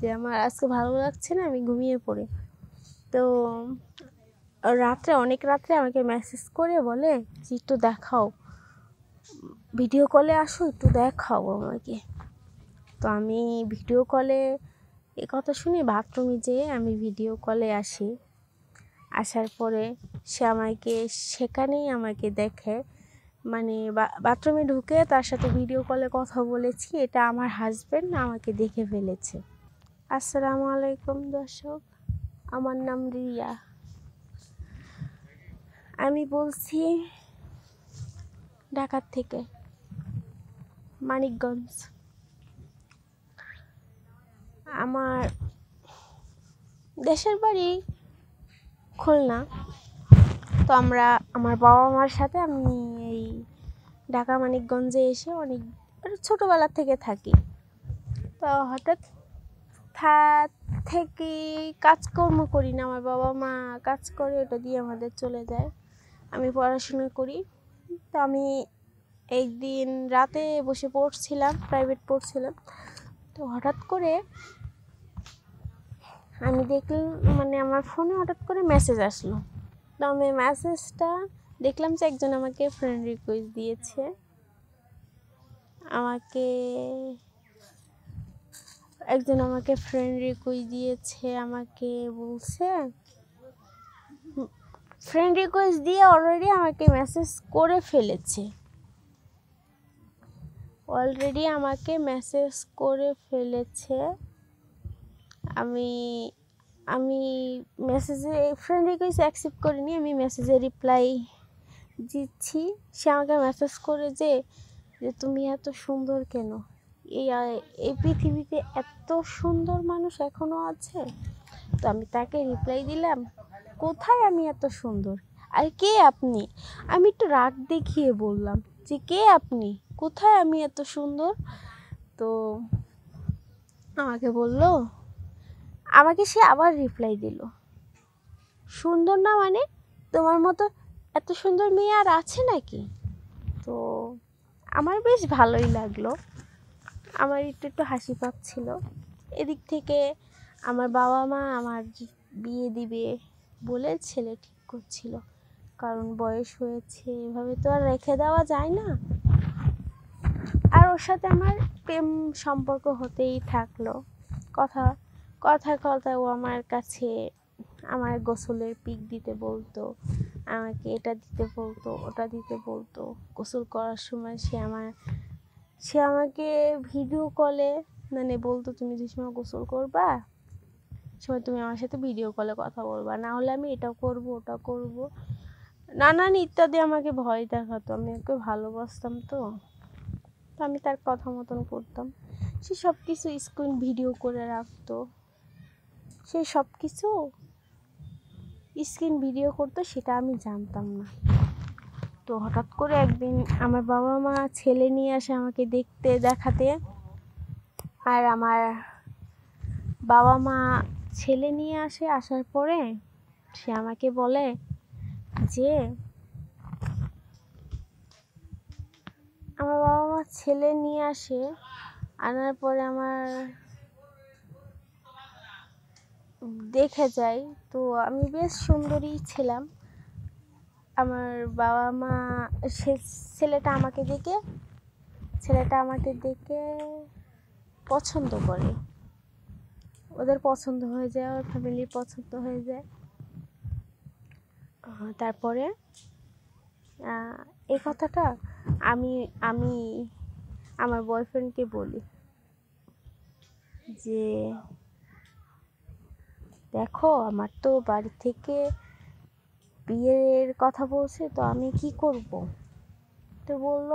যে আমার আজকে ভালো লাগছে না, আমি ঘুমিয়ে পড়ি। তো, রাত্রে, অনেক রাত্রে আমাকে মেসেজ করে বলে যে, একটু দেখাও। ভিডিও কলে আসো, একটু দেখাও আমাকে। তো আমি ভিডিও কলে এ কথা শুনে বাথরুমে যেয়ে আমি ভিডিও কলে আসি। আসার পরে সে আমাকে, সেখানেই আমাকে দেখে। মানে বাথরুমে ঢুকে তার সাথে ভিডিও কলে কথা বলেছি। এটা আমার হাজব্যান্ড আমাকে দেখে ফেলেছে। আসসালামু আলাইকুম দর্শক, আমার নাম রিয়া। আমি বলছি ঢাকার থেকে, মানিকগঞ্জ। আমার দেশের বাড়ি খুলনা। তো আমরা, আমার বাবা মার সাথে আমি এই ঢাকা মানিকগঞ্জে এসে অনেক ছোটোবেলার থেকে থাকি। তো হঠাৎ থেকে কাজকর্ম করি না, আমার বাবা মা কাজ করে, ওটা দিয়ে আমাদের চলে যায়। আমি পড়াশোনা করি। তো আমি একদিন রাতে বসে পড়ছিলাম প্রাইভেট পড়ছিলাম। তো হঠাৎ করে আমি দেখলাম মানে আমার ফোনে হঠাৎ করে মেসেজ আসলো। তো আমি মেসেজটা দেখলাম যে একজন আমাকে ফ্রেন্ড রিকোয়েস্ট দিয়েছে। আমাকে একজন আমাকে ফ্রেন্ড রিকোয়েস্ট দিয়েছে, আমাকে বলছে ফ্রেন্ড রিকোয়েস্ট দিয়ে অলরেডি আমাকে মেসেজ করে ফেলেছে। অলরেডি আমাকে মেসেজ করে ফেলেছে। আমি আমি মেসেজে ফ্রেন্ড রিকোয়েস্ট অ্যাকসেপ্ট করিনি, আমি মেসেজে রিপ্লাই দিচ্ছি। সে আমাকে মেসেজ করে যে যে তুমি এত সুন্দর কেন? এই এই পৃথিবীতে এত সুন্দর মানুষ এখনও আছে? তো আমি তাকে রিপ্লাই দিলাম, কোথায় আমি এত সুন্দর? আর কে আপনি? আমি একটু রাগ দেখিয়ে বললাম, যে কে আপনি? কোথায় আমি এত সুন্দর? তো আমাকে বলল, আমাকে সে আবার রিপ্লাই দিল, সুন্দর না মানে তোমার মতো এত সুন্দর মেয়ে আর আছে নাকি? তো আমার বেশ ভালোই লাগল। আমার একটু একটু হাসি পাচ্ছিল। এদিক থেকে আমার বাবা মা আমার বিয়ে দিবে বলে ছেলে ঠিক করছিল। কারণ বয়স হয়েছে, এভাবে তো আর রেখে দেওয়া যায় না। আর ওর সাথে আমার প্রেম সম্পর্ক হতেই থাকল। কথা কথায় কথায় ও আমার কাছে আমার গোসলের পিক দিতে বলতো, আমাকে এটা দিতে বলতো, ওটা দিতে বলতো। গোসল করার সময় সে আমার সে আমাকে ভিডিও কলে মানে বলতো, তুমি যে সময় গোসল করবা? সময় তুমি আমার সাথে ভিডিও কলে কথা বলবা। না হলে আমি এটা করব, ওটা করব। নানান ইত্যাদি আমাকে ভয় দেখাতো। আমি ওকে ভালোবাসতাম তো। তো আমি তার কথা মতন করতাম। সে সব কিছু স্ক্রিন ভিডিও করে রাখতো। সে সব কিছু স্ক্রিন ভিডিও করতো, সেটা আমি জানতাম না। তো হঠাৎ করে একদিন আমার বাবা মা ছেলে নিয়ে আসে আমাকে দেখতে, দেখাতে। আর আমার বাবা মা ছেলে নিয়ে আসে, আসার পরে সে আমাকে বলে যে, আমার বাবা মা ছেলে নিয়ে আসে, আনার পরে আমার দেখে যাই তো আমি বেশ সুন্দরী ছিলাম। আমার বাবা মা ছেলেটা আমাকে দেখে, ছেলেটা আমাকে দেখে পছন্দ করে। ওদের পছন্দ হয়ে যায়, ওর ফ্যামিলির পছন্দ হয়ে যায়। তারপরে এই কথাটা আমি আমি আমার বয়ফ্রেন্ডকে বলি যে, দেখো, আমার তো বাড়ি থেকে বিয়ের কথা বলছে, তো আমি কি করব? তো বলল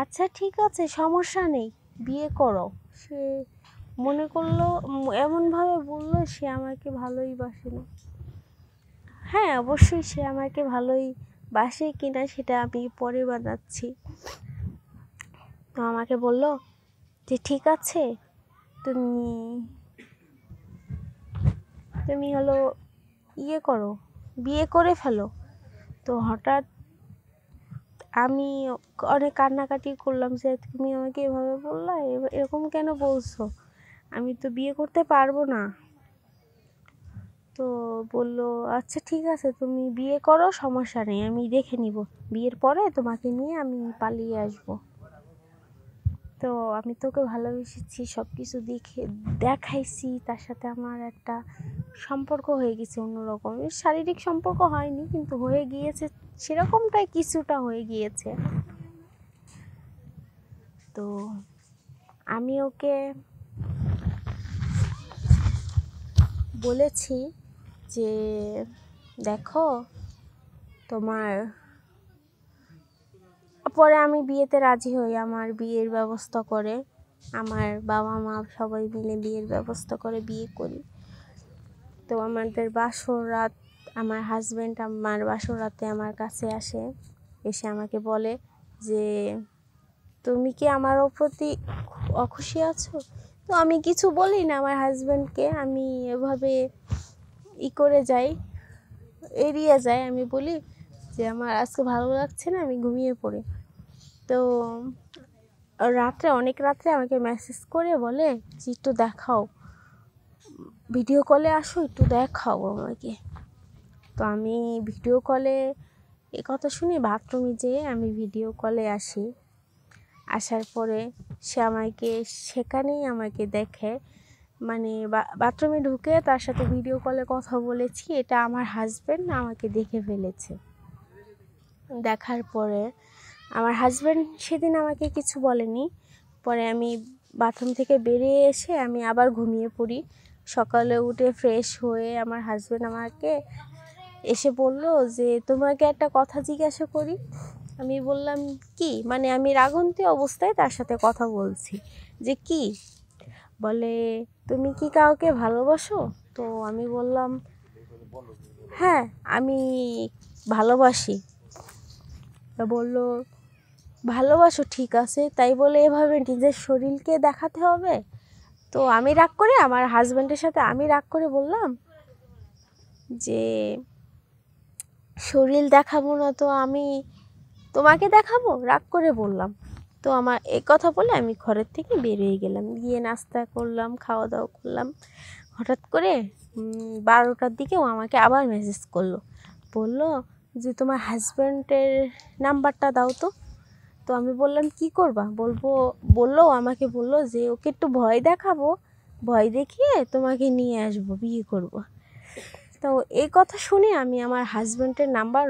আচ্ছা ঠিক আছে, সমস্যা নেই, বিয়ে করো। সে মনে করল এমনভাবে বলল, সে আমাকে ভালোই বাসে না। হ্যাঁ অবশ্যই সে আমাকে ভালোই বাসে কিনা সেটা আমি পরে বানাচ্ছি। তো আমাকে বলল, যে ঠিক আছে, তুমি তুমি হলো ইয়ে করো বিয়ে করে ফেলো। তো হঠাৎ আমি অনেক কান্নাকাটি করলাম, যে তুমি আমাকে এভাবে বললা এরকম কেন বলছো? আমি তো বিয়ে করতে পারব না। তো বলল আচ্ছা ঠিক আছে, তুমি বিয়ে করো, সমস্যা নেই, আমি দেখে নিব। বিয়ের পরে তোমাকে নিয়ে আমি পালিয়ে আসব। তো আমি তোকে ভালোবেসেছি সব কিছু দেখে, দেখাইছি, তার সাথে আমার একটা সম্পর্ক হয়ে গেছে অন্যরকম। শারীরিক সম্পর্ক হয়নি, কিন্তু হয়ে গিয়েছে, সেরকমটাই কিছুটা হয়ে গিয়েছে। তো আমি ওকে বলেছি যে, দেখো তোমার পরে আমি বিয়েতে রাজি হই, আমার বিয়ের ব্যবস্থা করে, আমার বাবা মা সবাই মিলে বিয়ের ব্যবস্থা করে বিয়ে করি। তো আমাদের বাসর রাত, আমার হাজব্যান্ড আমার বাসর রাতে আমার কাছে আসে, এসে আমাকে বলে যে, তুমি কি আমার প্রতি অখুশি আছো? তো আমি কিছু বলি না আমার হাজব্যান্ডকে আমি এভাবে ই করে যাই, এড়িয়ে যাই, আমি বলি যে, আমার আজকে ভালো লাগছে না, আমি ঘুমিয়ে পড়ি। তো, রাত্রে, অনেক রাত্রে আমাকে মেসেজ করে বলে যে, একটু দেখাও। ভিডিও কলে আসো, একটু দেখাও আমাকে। তো আমি ভিডিও কলে এ কথা শুনে বাথরুমে যেয়ে আমি ভিডিও কলে আসি। আসার পরে সে আমাকে, সেখানেই আমাকে দেখে। মানে বাথরুমে ঢুকে তার সাথে ভিডিও কলে কথা বলেছি, এটা আমার হাজব্যান্ড আমাকে দেখে ফেলেছে। দেখার পরে আমার হাজব্যান্ড সেদিন আমাকে কিছু বলেনি। পরে আমি বাথরুম থেকে বেরিয়ে এসে আমি আবার ঘুমিয়ে পড়ি। সকালে উঠে ফ্রেশ হয়ে আমার হাজব্যান্ড আমাকে এসে বলল যে, তোমাকে একটা কথা জিজ্ঞাসা করি। আমি বললাম, কি? মানে আমি রাগন্তি অবস্থায় তার সাথে কথা বলছি। যে, কি? বলে, তুমি কি কাউকে ভালোবাসো? তো আমি বললাম হ্যাঁ আমি ভালোবাসি। বলল ভালোবাসো, ঠিক আছে। তাই বলে এভাবে নিজের শরীরকে দেখাতে হবে? তো আমি রাগ করে, আমার হাজব্যান্ডের সাথে আমি রাগ করে বললাম যে, শরীর দেখাবো না তো আমি তোমাকে দেখাবো? রাগ করে বললাম। তো আমার এ কথা বলে আমি ঘরের থেকে বেরিয়ে গেলাম। গিয়ে নাস্তা করলাম খাওয়া দাওয়া করলাম। হঠাৎ করে বারোটার দিকে ও আমাকে আবার মেসেজ করল। বলল যে, তোমার হাজব্যান্ডের নাম্বারটা দাও তো। তো আমি বললাম, কি করবা বলব, বলল, আমাকে বলল যে, ওকে একটু ভয় দেখাবো, ভয় দেখিয়ে তোমাকে নিয়ে আসব, বিয়ে করব। তো এই কথা শুনে আমি আমার হাজব্যান্ডের নাম্বার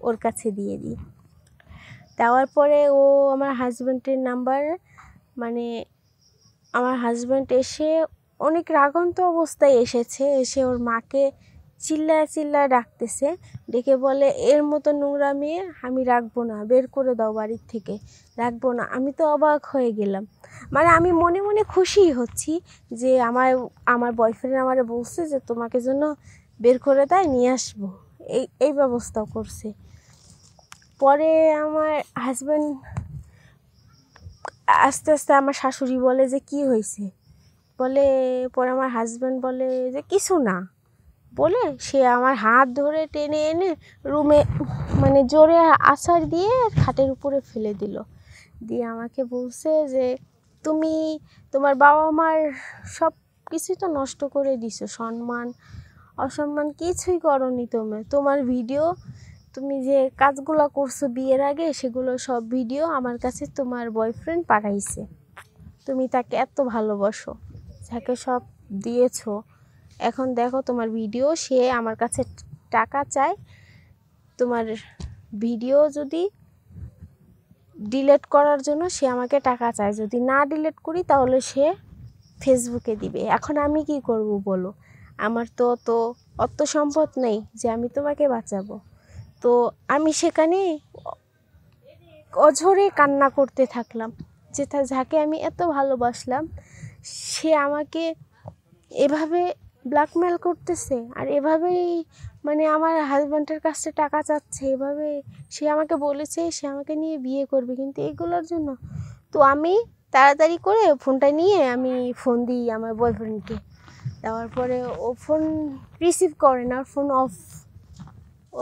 ওর কাছে দিয়ে দিই দেওয়ার পরে ও আমার হাজব্যান্ডের নাম্বার মানে আমার হাজব্যান্ড এসে অনেক রাগন্ত অবস্থায় এসেছে, এসে ওর মাকে চিল্লায় চিল্লায় ডাকতেছে। ডেকে বলে, এর মতো নোংরা মেয়ে আমি রাখব না, বের করে দাও বাড়ির থেকে। রাখব না। আমি তো অবাক হয়ে গেলাম। মানে আমি মনে মনে খুশি হচ্ছি যে আমার আমার বয়ফ্রেন্ড আমার বলছে যে, তোমাকে জন্য বের করে দেয় নিয়ে আসব। এই এই ব্যবস্থাও করছে। পরে আমার হাজব্যান্ড আস্তে আস্তে আমার শাশুড়ি বলে যে, কি হয়েছে? বলে, পরে আমার হাজব্যান্ড বলে যে, কিছু না। বলে সে আমার হাত ধরে টেনে এনে রুমে মানে জোরে আছাড় দিয়ে খাটের উপরে ফেলে দিল। দিয়ে আমাকে বলছে যে, তুমি তোমার বাবা মার সব কিছুই তো নষ্ট করে দিছো। সম্মান, অসম্মান কিছুই করনি তুমি। তোমার ভিডিও, তুমি যে কাজগুলো করছ বিয়ের আগে, সেগুলো সব ভিডিও আমার কাছে তোমার বয়ফ্রেন্ড পাঠাইছে। তুমি তাকে এত ভালোবাসো, যাকে সব দিয়েছ। এখন দেখো তোমার ভিডিও সে আমার কাছে টাকা চায়। তোমার ভিডিও যদি ডিলেট করার জন্য সে আমাকে টাকা চায়। যদি না ডিলেট করি, তাহলে সে ফেসবুকে দিবে। এখন আমি কি করব বলো? আমার তো তো অত সম্পদ নেই যে আমি তোমাকে বাঁচাবো। তো আমি সেখানে অঝরে কান্না করতে থাকলাম, যে যাকে আমি এত ভালোবাসলাম, সে আমাকে এভাবে ব্ল্যাকমেল করতেছে। আর এভাবেই মানে আমার হাজব্যান্ডের কাছে টাকা চাচ্ছে। এভাবে সে আমাকে বলেছে, সে আমাকে নিয়ে বিয়ে করবে। কিন্তু এগুলোর জন্য তো আমি তাড়াতাড়ি করে ফোনটা নিয়ে আমি ফোন দিই আমার বয়ফ্রেন্ডকে দেওয়ার পরে ও ফোন রিসিভ করে না ফোন অফ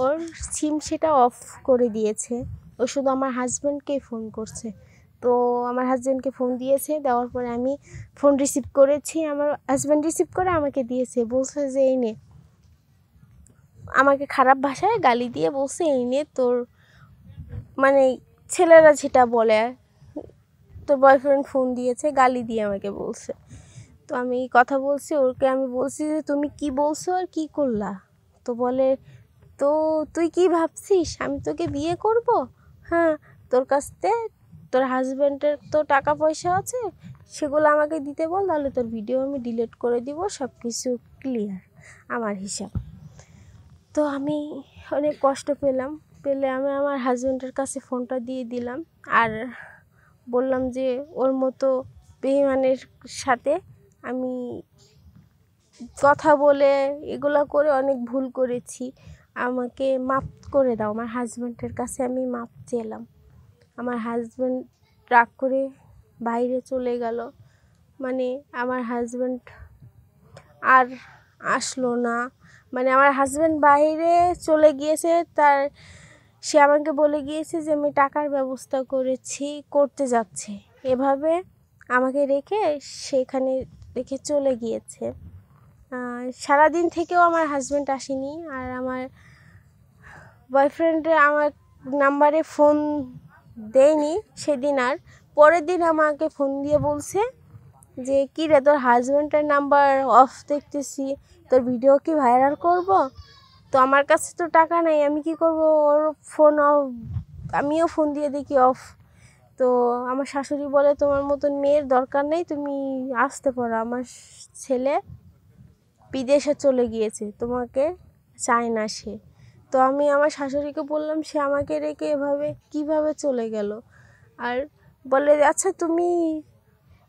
ওর সিম সেটা অফ করে দিয়েছে। ও শুধু আমার হাজব্যান্ডকেই ফোন করছে। তো আমার হাজব্যান্ডকে ফোন দিয়েছে, দেওয়ার পরে আমি ফোন রিসিভ করেছি। আমার হাজব্যান্ড রিসিভ করে আমাকে দিয়েছে, বলছে যে, এই নে। আমাকে খারাপ ভাষায় গালি দিয়ে বলছে, এই নে তোর মানে ছেলেরা যেটা বলে, তোর বয়ফ্রেন্ড ফোন দিয়েছে, গালি দিয়ে আমাকে বলছে। তো আমি কথা বলছি, ওকে আমি বলছি যে, তুমি কি বলছো আর কি করলা? তো বলে, তো তুই কি ভাবছিস? আমি তোকে বিয়ে করব? হ্যাঁ তোর কাছ থেকে তোর হাজব্যান্ডের তো টাকা পয়সা আছে, সেগুলো আমাকে দিতে বল, তাহলে তোর ভিডিও আমি ডিলিট করে দিব সব কিছু ক্লিয়ার আমার হিসাব। তো আমি অনেক কষ্ট পেলাম, পেলে আমি আমার হাজব্যান্ডের কাছে ফোনটা দিয়ে দিলাম, আর বললাম যে ওর মতো বেইমানের সাথে আমি কথা বলে এগুলো করে অনেক ভুল করেছি, আমাকে মাপ করে দাও, আমার হাজব্যান্ডের কাছে আমি মাপ চেলাম। আমার হাজব্যান্ড রাগ করে বাইরে চলে গেল। মানে আমার হাজব্যান্ড আর আসলো না। মানে আমার হাজব্যান্ড বাইরে চলে গিয়েছে, তার, সে আমাকে বলে গিয়েছে যে, আমি টাকার ব্যবস্থা করেছি, করতে যাচ্ছে। এভাবে আমাকে রেখে সেখানে রেখে চলে গিয়েছে। সারাদিন থেকেও আমার হাজব্যান্ড আসেনি। আর আমার বয়ফ্রেন্ডে আমার নাম্বারে ফোন দেয়নি, সেদিন আর। পরের দিন আমাকে ফোন দিয়ে বলছে যে, কী রে, তোর হাজব্যান্ডের নাম্বার অফ দেখতেছি, তোর ভিডিও কি ভাইরাল করব? তো আমার কাছে তো টাকা নেই, আমি কি করব? ওর ফোন অফ আমিও ফোন দিয়ে দেখি অফ তো আমার শাশুড়ি বলে, তোমার মতন মেয়ের দরকার নেই, তুমি আসতে পারো। আমার ছেলে বিদেশে চলে গিয়েছে, তোমাকে চায় না সে। তো আমি আমার শাশুড়িকে বললাম, সে আমাকে রেখে এভাবে কীভাবে চলে গেল? আর বলে আচ্ছা তুমি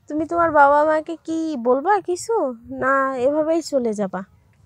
তুমি তোমার বাবা মাকে কি বলবা কিছু? না, এভাবেই চলে যাবা।